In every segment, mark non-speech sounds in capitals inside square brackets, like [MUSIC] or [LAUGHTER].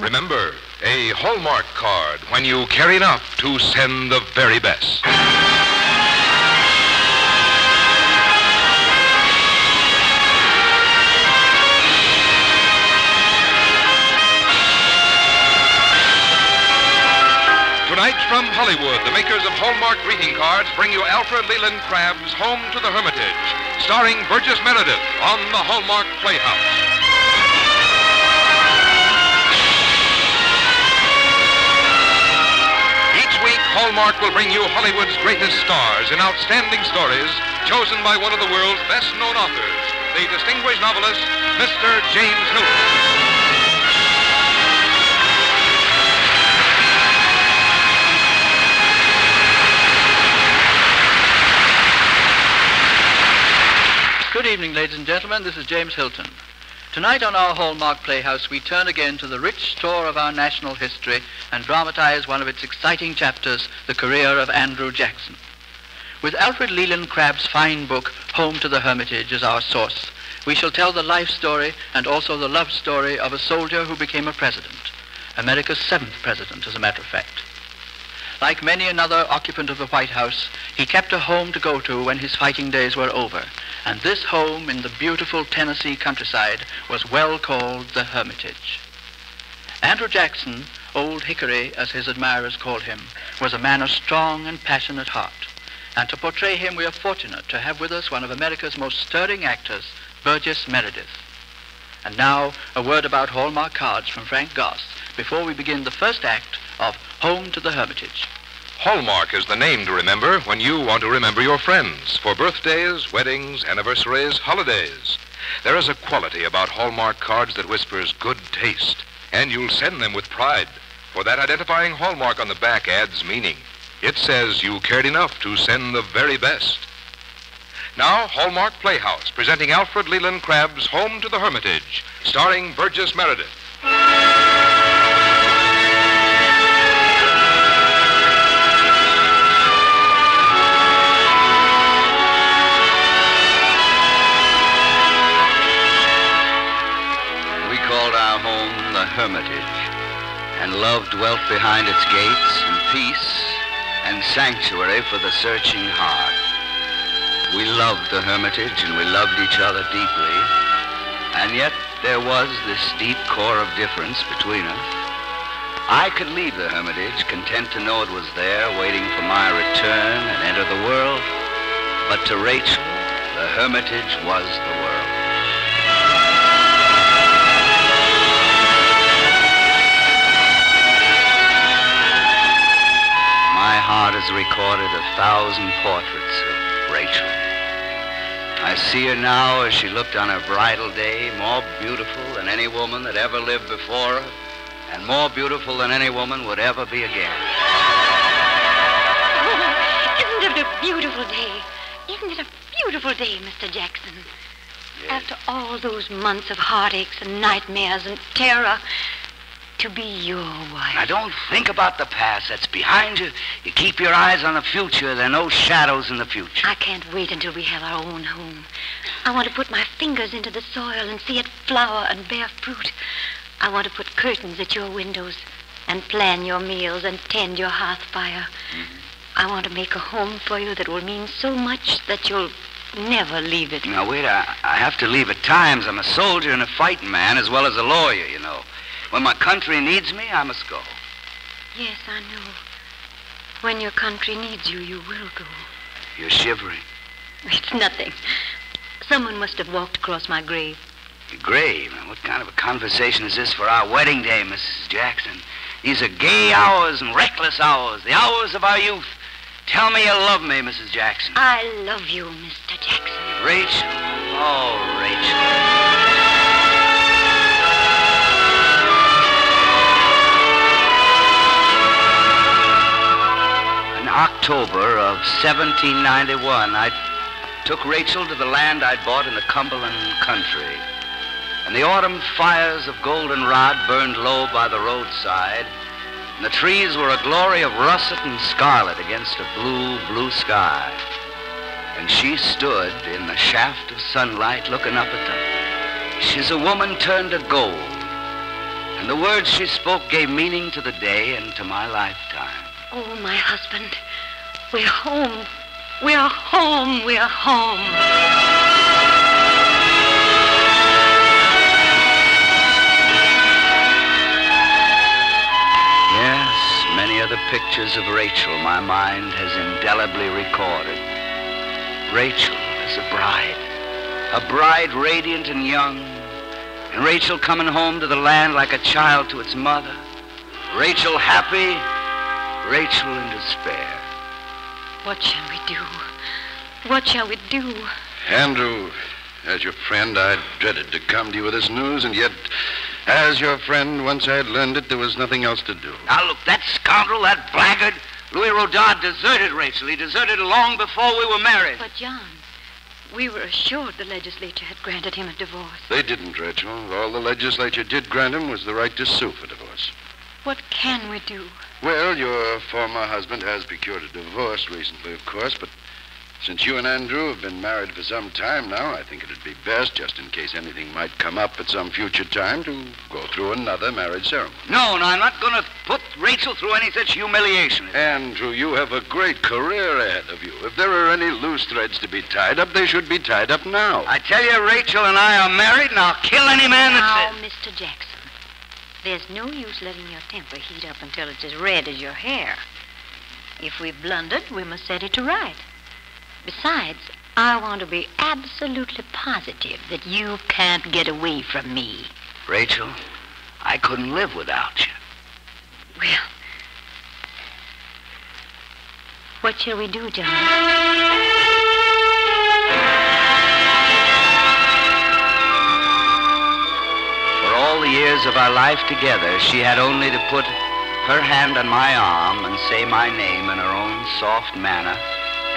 Remember, a Hallmark card when you carry enough to send the very best. Tonight from Hollywood, the makers of Hallmark greeting cards bring you Alfred Leland Crabb's Home to the Hermitage, starring Burgess Meredith on the Hallmark Playhouse. Hallmark will bring you Hollywood's greatest stars in outstanding stories chosen by one of the world's best known authors, the distinguished novelist, Mr. James Hilton. Good evening, ladies and gentlemen. This is James Hilton. Tonight on our Hallmark Playhouse, we turn again to the rich store of our national history and dramatize one of its exciting chapters, the career of Andrew Jackson. With Alfred Leland Crabb's fine book, Home to the Hermitage, as our source, we shall tell the life story and also the love story of a soldier who became a president, America's seventh president, as a matter of fact. Like many another occupant of the White House, he kept a home to go to when his fighting days were over. And this home in the beautiful Tennessee countryside was well called the Hermitage. Andrew Jackson, Old Hickory as his admirers called him, was a man of strong and passionate heart. And to portray him, we are fortunate to have with us one of America's most stirring actors, Burgess Meredith. And now, a word about Hallmark cards from Frank Goss before we begin the first act of Home to the Hermitage. Hallmark is the name to remember when you want to remember your friends for birthdays, weddings, anniversaries, holidays. There is a quality about Hallmark cards that whispers good taste, and you'll send them with pride, for that identifying Hallmark on the back adds meaning. It says you cared enough to send the very best. Now, Hallmark Playhouse, presenting Alfred Leland Crabb's Home to the Hermitage, starring Burgess Meredith. Love dwelt behind its gates, and peace and sanctuary for the searching heart. We loved the Hermitage, and we loved each other deeply, and yet there was this deep core of difference between us. I could leave the Hermitage, content to know it was there, waiting for my return and enter the world, but to Rachel, the Hermitage was the world. Heart has recorded a thousand portraits of Rachel. I see her now as she looked on her bridal day, more beautiful than any woman that ever lived before her, and more beautiful than any woman would ever be again. Oh, isn't it a beautiful day? Isn't it a beautiful day, Mr. Jackson? After all those months of heartaches and nightmares and terror, to be your wife. Now, don't think about the past. That's behind you. You keep your eyes on the future. There are no shadows in the future. I can't wait until we have our own home. I want to put my fingers into the soil and see it flower and bear fruit. I want to put curtains at your windows and plan your meals and tend your hearth fire. Mm-hmm. I want to make a home for you that will mean so much that you'll never leave it. Now, wait. I, I have to leave at times. I'm a soldier and a fighting man as well as a lawyer, you know. When my country needs me, I must go. Yes, I know. When your country needs you, you will go. You're shivering. It's nothing. Someone must have walked across my grave. Your grave. What kind of a conversation is this for our wedding day, Mrs. Jackson? These are gay hours and reckless hours, the hours of our youth. Tell me you love me, Mrs. Jackson. I love you, Mr. Jackson. Rachel. Oh, Rachel. October of 1791, I took Rachel to the land I'd bought in the Cumberland country. And the autumn fires of goldenrod burned low by the roadside, and the trees were a glory of russet and scarlet against a blue, blue sky. And she stood in the shaft of sunlight looking up at them. She's a woman turned to gold. And the words she spoke gave meaning to the day and to my lifetime. Oh, my husband. We're home. We're home. We're home. Yes, many the pictures of Rachel my mind has indelibly recorded. Rachel as a bride, a bride radiant and young, and Rachel coming home to the land like a child to its mother. Rachel happy, Rachel in despair. What shall we do? What shall we do? Andrew, as your friend, I dreaded to come to you with this news, and yet, as your friend, once I had learned it, there was nothing else to do. Now look, that scoundrel, that blackguard, Louis Robards deserted Rachel. He deserted long before we were married. But, John, we were assured the legislature had granted him a divorce. They didn't, Rachel. All the legislature did grant him was the right to sue for divorce. What can we do? Well, your former husband has procured a divorce recently, of course, but since you and Andrew have been married for some time now, I think it'd be best, just in case anything might come up at some future time, to go through another marriage ceremony. No, no, I'm not going to put Rachel through any such humiliation. Andrew, you have a great career ahead of you. If there are any loose threads to be tied up, they should be tied up now. I tell you, Rachel and I are married, and I'll kill any man Now, that Mr. Jackson, there's no use letting your temper heat up until it's as red as your hair. If we've blundered, we must set it to right. Besides, I want to be absolutely positive that you can't get away from me. Rachel, I couldn't live without you. Well, what shall we do, John? All the years of our life together, she had only to put her hand on my arm and say my name in her own soft manner,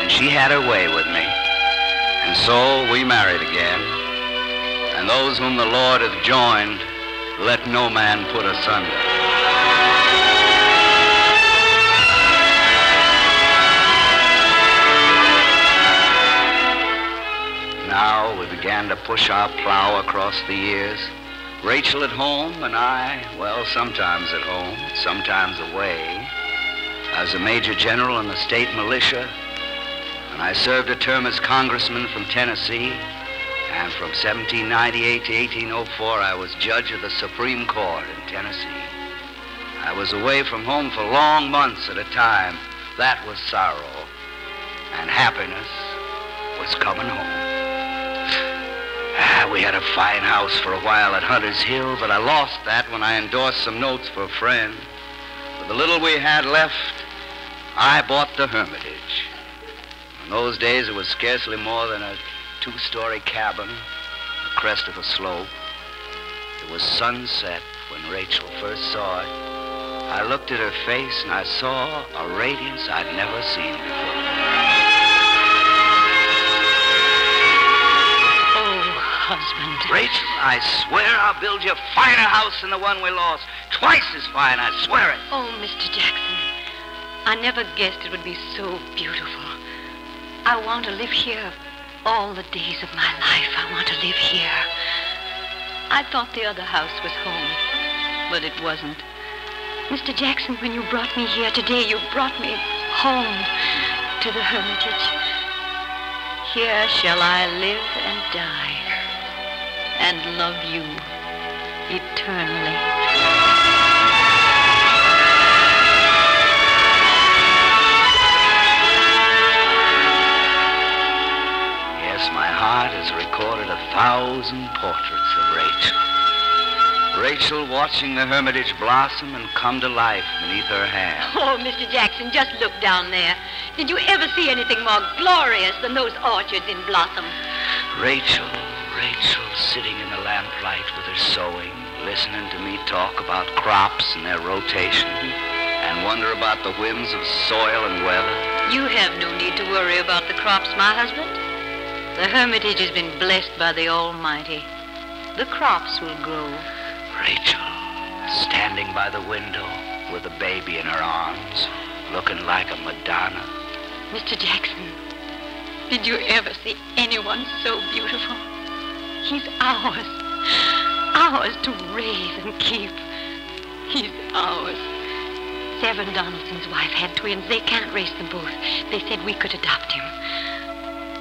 and she had her way with me. And so we married again. And those whom the Lord hath joined, let no man put asunder. Now we began to push our plow across the years. Rachel at home and I, well, sometimes at home, sometimes away. I was a major general in the state militia, and I served a term as congressman from Tennessee. And from 1798 to 1804, I was judge of the Supreme Court in Tennessee. I was away from home for long months at a time. That was sorrow. And happiness was coming home. We had a fine house for a while at Hunter's Hill, but I lost that when I endorsed some notes for a friend. With the little we had left, I bought the Hermitage. In those days, it was scarcely more than a two-story cabin, the crest of a slope. It was sunset when Rachel first saw it. I looked at her face and I saw a radiance I'd never seen before. Husband. Rachel, I swear I'll build you a finer house than the one we lost. Twice as fine, I swear it. Oh, Mr. Jackson, I never guessed it would be so beautiful. I want to live here all the days of my life. I want to live here. I thought the other house was home, but it wasn't. Mr. Jackson, when you brought me here today, you brought me home to the hermitage. Here shall I live and die and love you eternally. Yes, my heart has recorded a thousand portraits of Rachel. Rachel watching the hermitage blossom and come to life beneath her hand. [LAUGHS] Oh, Mr. Jackson, just look down there. Did you ever see anything more glorious than those orchards in blossom? Rachel, Rachel sitting in the lamplight with her sewing, listening to me talk about crops and their rotation, and wonder about the whims of soil and weather. You have no need to worry about the crops, my husband. The hermitage has been blessed by the Almighty. The crops will grow. Rachel, standing by the window with a baby in her arms, looking like a Madonna. Mr. Jackson, did you ever see anyone so beautiful? He's ours. Ours to raise and keep. He's ours. Severn Donelson's wife had twins. They can't raise them both. They said we could adopt him.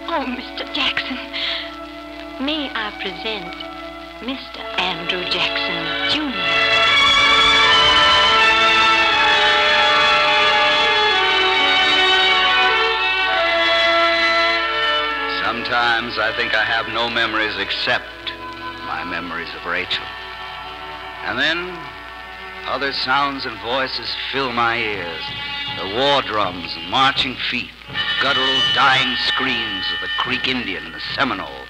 Oh, Mr. Jackson, may I present Mr. Andrew Jackson, Jr. Sometimes I think I have no memories except my memories of Rachel. And then other sounds and voices fill my ears. The war drums marching feet, guttural dying screams of the Creek Indian the Seminole,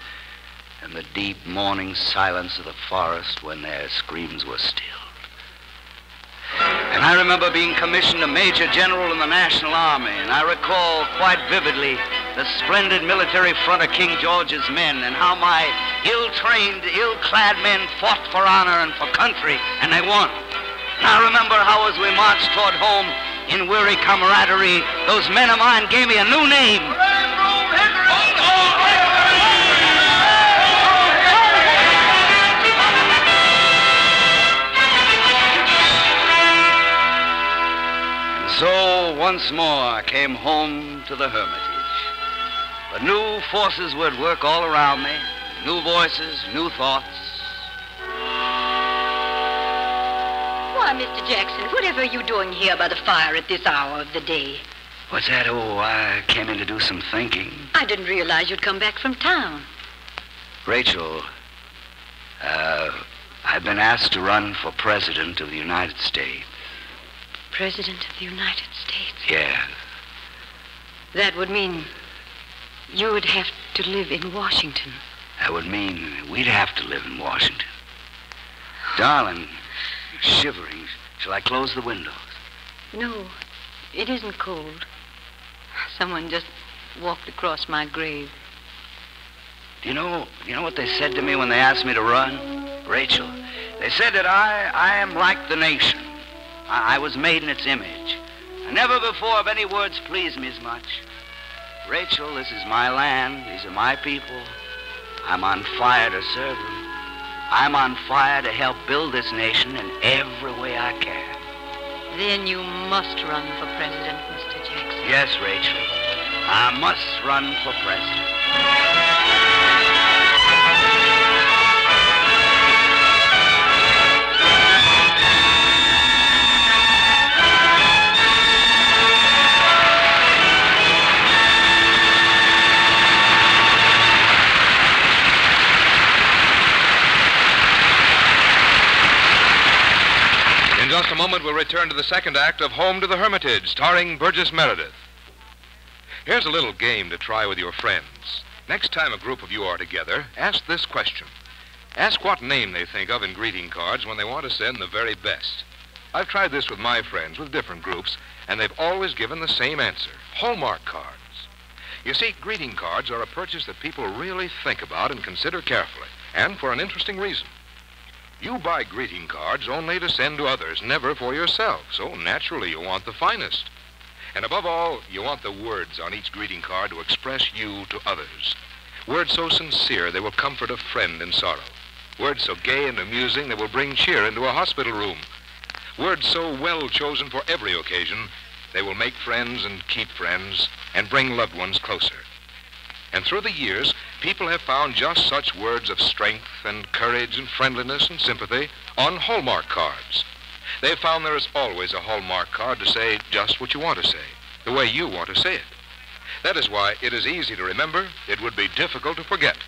and the deep mourning silence of the forest when their screams were stilled. And I remember being commissioned a major general in the National Army, and I recall quite vividly the splendid military front of King George's men and how my ill-trained, ill-clad men fought for honor and for country, and they won. And I remember how as we marched toward home in weary camaraderie, those men of mine gave me a new name. So once more I came home to the Hermitage. But new forces were at work all around me, new voices, new thoughts. Why, Mr. Jackson, whatever are you doing here by the fire at this hour of the day? What's that? Oh, I came in to do some thinking. I didn't realize you'd come back from town. Rachel, uh, I've been asked to run for President of the United States. President of the United States. Yeah. That would mean you would have to live in Washington. That would mean we'd have to live in Washington. Darling, shivering. Shall I close the windows? No, it isn't cold. Someone just walked across my grave. Do you know, do you know what they said to me when they asked me to run? Rachel, they said that I, I am like the nation. I, I was made in its image. And never before have any words pleased me as much. Rachel, this is my land. These are my people. I'm on fire to serve them. I'm on fire to help build this nation in every way I can. Then you must run for president, Mr. Jackson. Yes, Rachel. I must run for president. Just a moment, we'll return to the second act of Home to the Hermitage, starring Burgess Meredith. Here's a little game to try with your friends. Next time a group of you are together, ask this question. Ask what name they think of in greeting cards when they want to send the very best. I've tried this with my friends with different groups, and they've always given the same answer Hallmark cards. You see, greeting cards are a purchase that people really think about and consider carefully, and for an interesting reason. You buy greeting cards only to send to others, never for yourself. So naturally, you want the finest. And above all, you want the words on each greeting card to express you to others. Words so sincere they will comfort a friend in sorrow. Words so gay and amusing they will bring cheer into a hospital room. Words so well chosen for every occasion they will make friends and keep friends and bring loved ones closer. And through the years, people have found just such words of strength and courage and friendliness and sympathy on Hallmark cards. They've found there is always a Hallmark card to say just what you want to say, the way you want to say it. That is why it is easy to remember, it would be difficult to forget.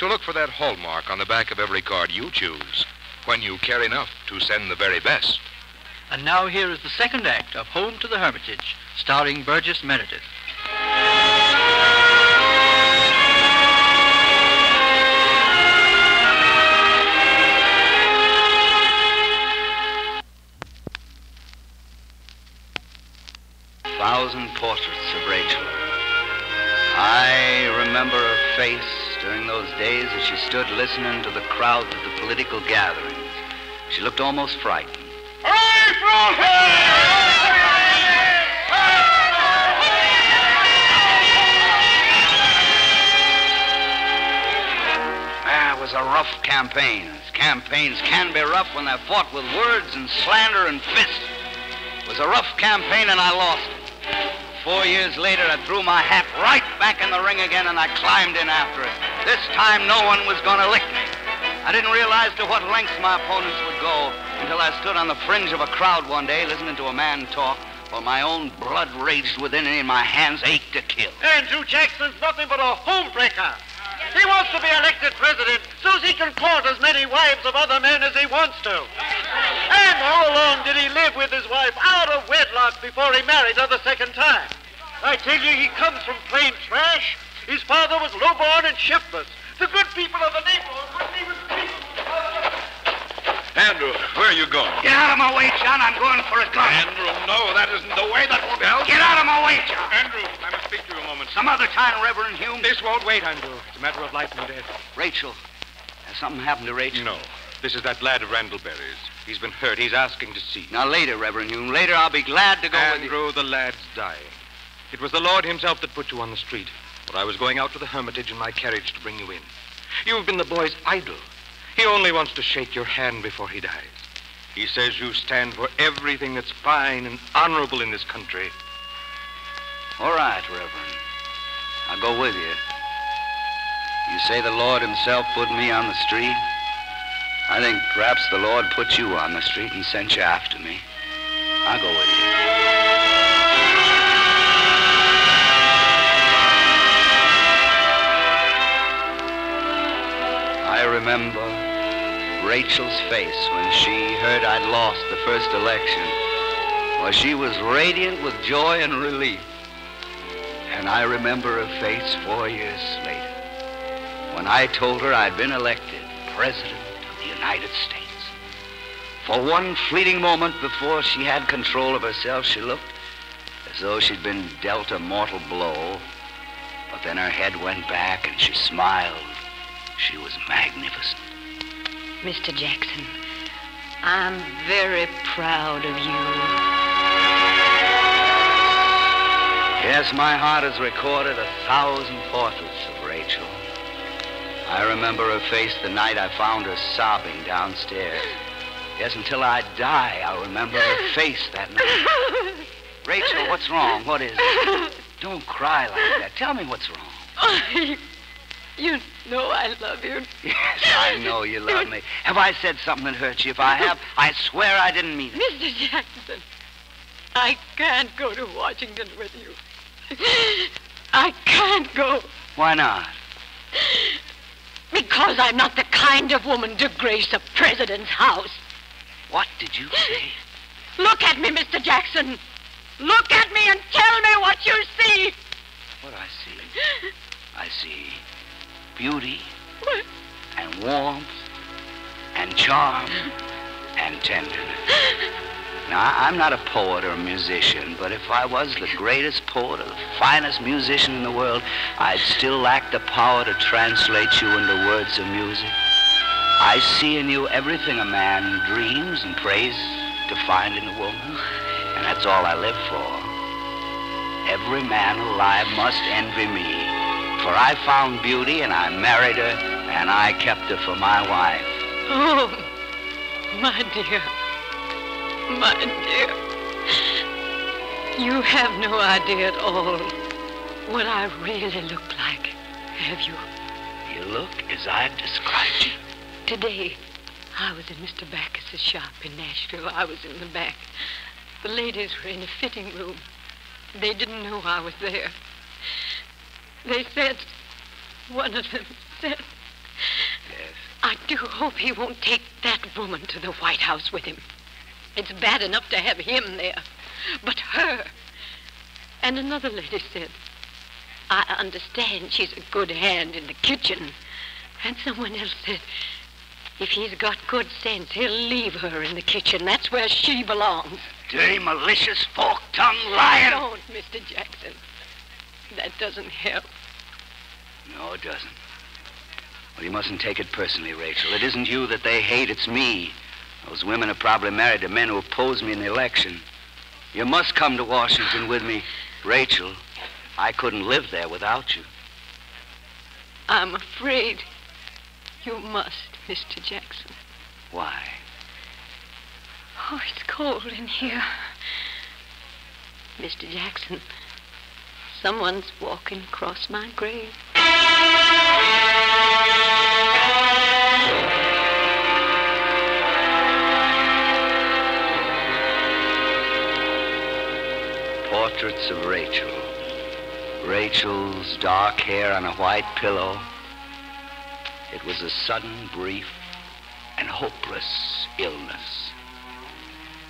To look for that Hallmark on the back of every card you choose, when you care enough to send the very best. And now here is the second act of Home to the Hermitage, starring Burgess Meredith. Thousand portraits of Rachel. I remember her face during those days as she stood listening to the crowds at the political gatherings. She looked almost frightened. Ah, it was a rough campaign, as campaigns can be rough when they're fought with words and slander and fists. It was a rough campaign and I lost. Four years later, I threw my hat right back in the ring again and I climbed in after it. This time, no one was going to lick me. I didn't realize to what lengths my opponents would go until I stood on the fringe of a crowd one day listening to a man talk while my own blood raged within me and my hands ached to kill. Andrew Jackson's nothing but a homebreaker. He wants to be elected president so he can court as many wives of other men as he wants to. And how long did he live with his wife out of wedlock before he married her the second time? I tell you, he comes from plain trash. His father was lowborn and shiftless. The good people of the neighborhood wouldn't even treat him. Andrew, where are you going? Get out of my way, John. I'm going for a gun. Andrew, no, that isn't the way. That won't help. Get out of my way, John. Andrew, I must speak to you a moment. Some other time, Reverend Hume. This won't wait, Andrew. It's a matter of life and death. Rachel. Has something happened to Rachel? No. This is that lad of Randallberry's. He's been hurt. He's asking to see. Now, later, Reverend Hume. Later, I'll be glad to go with you. Andrew, the lad's dying. It was the Lord himself that put you on the street. But I was going out to the hermitage in my carriage to bring you in. You've been the boy's idol. He only wants to shake your hand before he dies. He says you stand for everything that's fine and honorable in this country. All right, Reverend. I'll go with you. You say the Lord himself put me on the street? I think perhaps the Lord put you on the street and sent you after me. I'll go with you. I remember Rachel's face when she heard I'd lost the first election. Well, she was radiant with joy and relief. And I remember her face four years later when I told her I'd been elected President United States. For one fleeting moment before she had control of herself, she looked as though she'd been dealt a mortal blow. But then her head went back and she smiled. She was magnificent. Mr. Jackson, I'm very proud of you. Yes, my heart has recorded a thousand portraits. I remember her face the night I found her sobbing downstairs. Yes, until I die, I'll remember her face that night. Rachel, what's wrong? What is it? Don't cry like that. Tell me what's wrong. you know I love you. Yes, I know you love me. Have I said something that hurts you? If I have, I swear I didn't mean it. Mr. Jackson, I can't go to Washington with you. I can't go Why not? Because I'm not the kind of woman to grace a president's house. What did you say? Look at me, Mr. Jackson. Look at me and tell me what you see. What I see? I see beauty What? and warmth and charm and tenderness. Now, I'm not a poet or a musician, but if I was the greatest poet or the finest musician in the world, I'd still lack the power to translate you into words of music. I see in you everything a man dreams and prays to find in a woman, and that's all I live for. Every man alive must envy me, for I found beauty and I married her, and I kept her for my wife. Oh, my dear. My dear. You have no idea at all what I really look like, have you? You look as I've described you. Today, I was in Mr. Backus's shop in Nashville. I was in the back. The ladies were in a fitting room. They didn't know I was there. They said, one of them said, Yes. I do hope he won't take that woman to the White House with him. It's bad enough to have him there, but her. And another lady said, I understand she's a good hand in the kitchen. And someone else said, if he's got good sense, he'll leave her in the kitchen. That's where she belongs. Dirty, malicious, fork-tongued lion. Don't, Mr. Jackson. That doesn't help. No, it doesn't. Well, you mustn't take it personally, Rachel. It isn't you that they hate, it's me. Those women are probably married to men who opposed me in the election. You must come to Washington with me. Rachel, I couldn't live there without you. I'm afraid you must, Mr. Jackson. Why? Oh, it's cold in here. Mr. Jackson, someone's walking across my grave. Portraits of Rachel. Rachel's dark hair on a white pillow. It was a sudden, brief, and hopeless illness.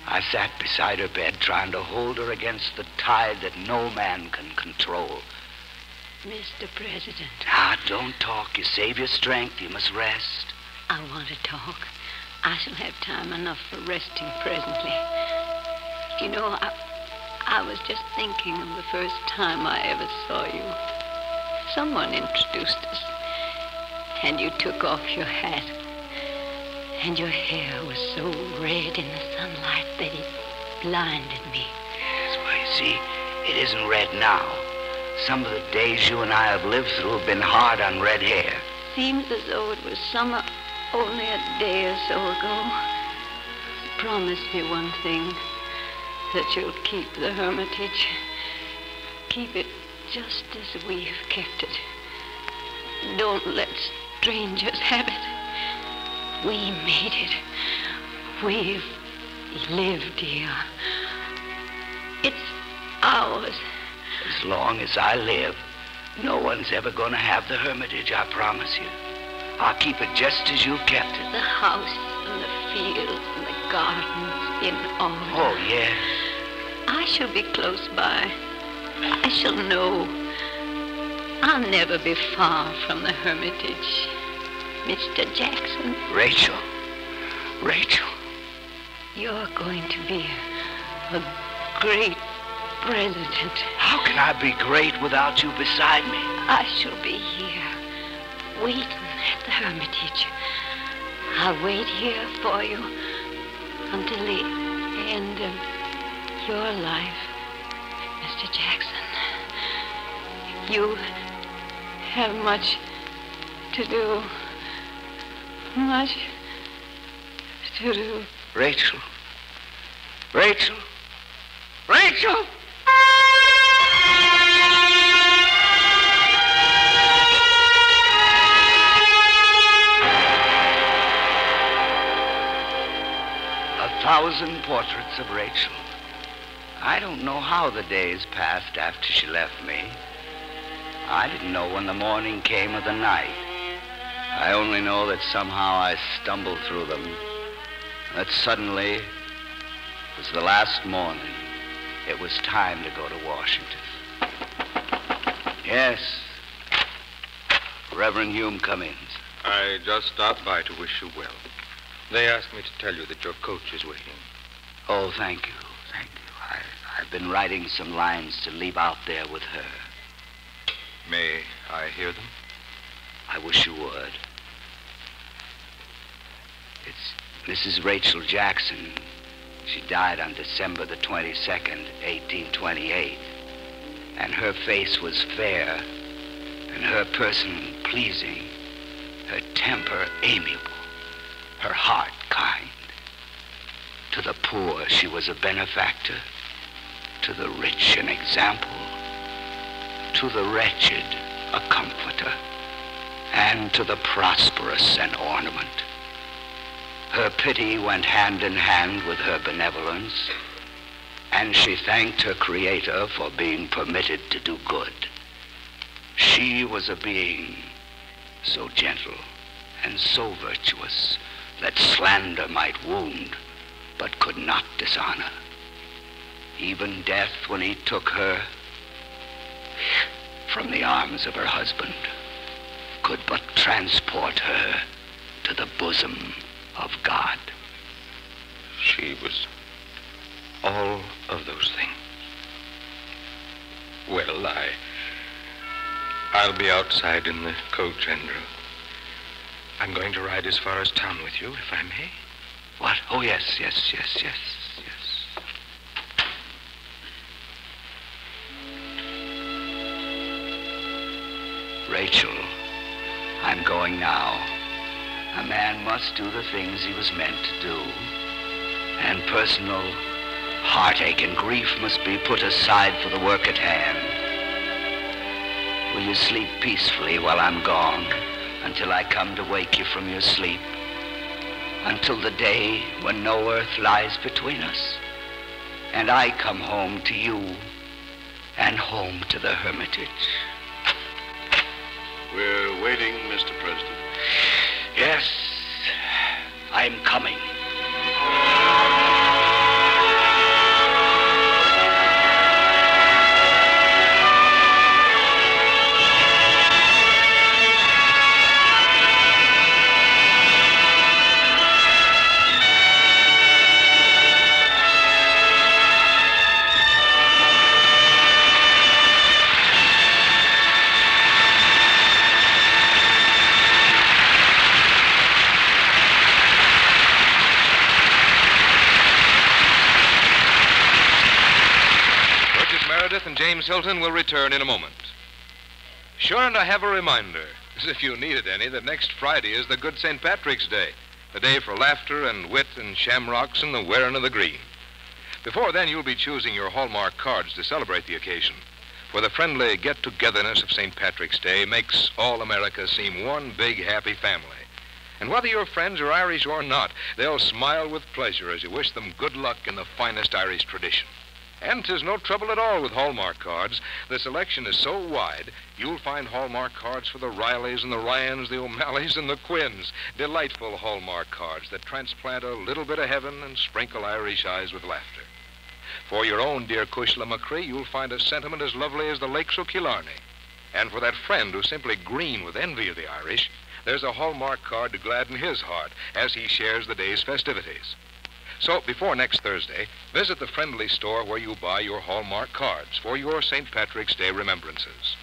I sat beside her bed trying to hold her against the tide that no man can control. Mr. President, Ah, don't talk. You save your strength. You must rest. I want to talk. I shall have time enough for resting presently. You know, I, I was just thinking of the first time I ever saw you. Someone introduced us, and you took off your hat. And your hair was so red in the sunlight that it blinded me. Yes, well, you see, it isn't red now. Some of the days you and I have lived through have been hard on red hair. Seems as though it was summer only a day or so ago. Promise me one thing that you'll keep the hermitage. Keep it just as we've kept it. Don't let strangers have it. We made it. We've lived here. It's ours. As long as I live, no one's ever going to have the hermitage, I promise you. I'll keep it just as you've kept it. The house and the fields and the gardens in order. Oh, yes. I shall be close by. I shall know. I'll never be far from the hermitage. Mr. Jackson, Rachel. Rachel. you're going to be a great president. How can I be great without you beside me? I shall be here, waiting at the hermitage. I'll wait here for you until the end of your life, Mr. Jackson. You have much to do. Much to do. Rachel. Rachel. Rachel! A thousand portraits of Rachel. I don't know how the days passed after she left me. I didn't know when the morning came or the night. I only know that somehow I stumbled through them. That suddenly it was the last morning. It was time to go to Washington. Yes. Reverend Hume Cummings. I just stopped by to wish you well. They asked me to tell you that your coach is waiting. Oh, thank you. Thank you. Been writing some lines to leave out there with her. May I hear them? I wish you would. It's Mrs. Rachel Jackson. She died on December the 22nd, 1828. And her face was fair, and her person pleasing, her temper amiable, her heart kind. To the poor, she was a benefactor. To the rich, an example. To the wretched, a comforter and to the prosperous an ornament. Her pity went hand in hand with her benevolence, and she thanked her Creator for being permitted to do good. She was a being so gentle and so virtuous that slander might wound, but could not dishonor. Even death, when he took her from the arms of her husband, could but transport her to the bosom of God. She was all of those things. Well, I. I'll be outside in the coach, Andrew. I'm going to ride as far as town with you, if I may. What? Oh, yes, yes, yes, yes, yes. Rachel, I'm going now. A man must do the things he was meant to do. And personal heartache and grief must be put aside for the work at hand. Will you sleep peacefully while I'm gone until I come to wake you from your sleep? Until the day when no earth lies between us and I come home to you and home to the hermitage. We're waiting, Mr. President. Yes, I'm coming. James Hilton will return in a moment. Sure, and I have a reminder, as [LAUGHS] if you needed any, that next Friday is the good St. Patrick's Day, the day for laughter and wit and shamrocks and the wearing of the green. Before then, you'll be choosing your Hallmark cards to celebrate the occasion. For the friendly get togetherness of St. Patrick's Day makes all America seem one big happy family. And whether your friends are Irish or not, they'll smile with pleasure as you wish them good luck in the finest Irish tradition. And 'tis no trouble at all with Hallmark cards. The selection is so wide, you'll find Hallmark cards for the Rileys and the Ryans, the O'Malleys and the Quins. Delightful Hallmark cards that transplant a little bit of heaven and sprinkle Irish eyes with laughter. For your own dear Cushla Machree, you'll find a sentiment as lovely as the lakes of Killarney. And for that friend who's simply green with envy of the Irish, there's a Hallmark card to gladden his heart as he shares the day's festivities. So, before next Thursday, visit the friendly store where you buy your Hallmark cards for your St. Patrick's Day remembrances.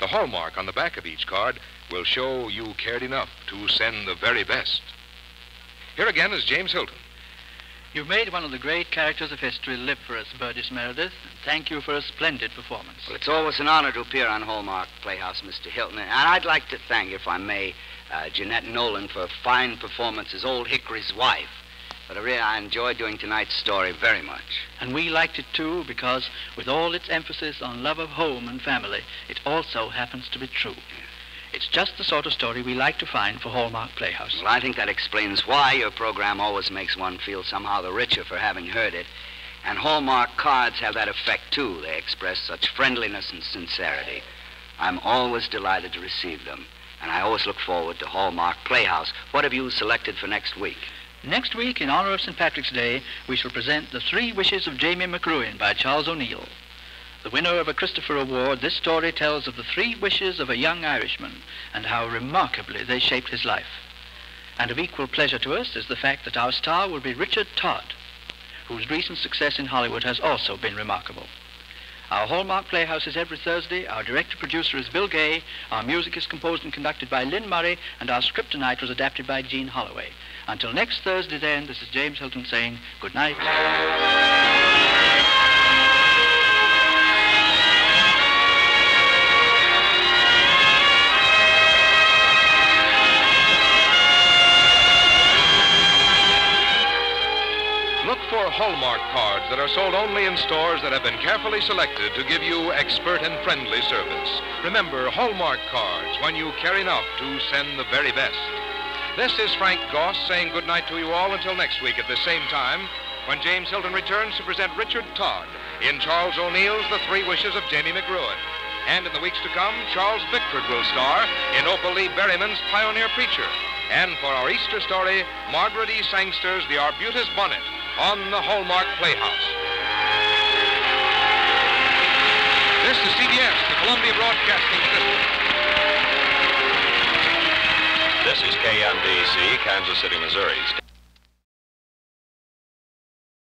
The Hallmark on the back of each card will show you cared enough to send the very best. Here again is James Hilton. You've made one of the great characters of history live for us, Burgess Meredith. Thank you for a splendid performance. Well, it's always an honor to appear on Hallmark Playhouse, Mr. Hilton. And I'd like to thank, if I may, uh, Jeanette Nolan for a fine performance as Old Hickory's wife. But I really, I enjoyed doing tonight's story very much. And we liked it too because, with all its emphasis on love of home and family, it also happens to be true. It's just the sort of story we like to find for Hallmark Playhouse. Well, I think that explains why your program always makes one feel somehow the richer for having heard it. And Hallmark cards have that effect, too. They express such friendliness and sincerity. I'm always delighted to receive them. And I always look forward to Hallmark Playhouse. What have you selected for next week? Next week, in honor of St. Patrick's Day, we shall present The Three Wishes of Jamie McRuin by Charles O'Neill. The winner of a Christopher Award, this story tells of the three wishes of a young Irishman and how remarkably they shaped his life. And of equal pleasure to us is the fact that our star will be Richard Todd, whose recent success in Hollywood has also been remarkable. Our Hallmark Playhouse is every Thursday. Our director producer is Bill Gay. Our music is composed and conducted by Lyn Murray, and our script tonight was adapted by Jean Holloway. Until next Thursday, then, this is James Hilton saying good night. Look for Hallmark cards that are sold only in stores that have been carefully selected to give you expert and friendly service. Remember, Hallmark cards when you care enough to send the very best. This is Frank Goss saying goodnight to you all until next week at the same time when James Hilton returns to present Richard Todd in Charles O'Neill's The Three Wishes of Jamie McRuin. And in the weeks to come, Charles Bickford will star in Opal Leigh Berryman's Pioneer Preacher. And for our Easter story, Margaret E. Sangster's The Arbutus Bonnet on the Hallmark Playhouse. This is CBS, the Columbia Broadcasting System. This is KMBC, Kansas City, Missouri.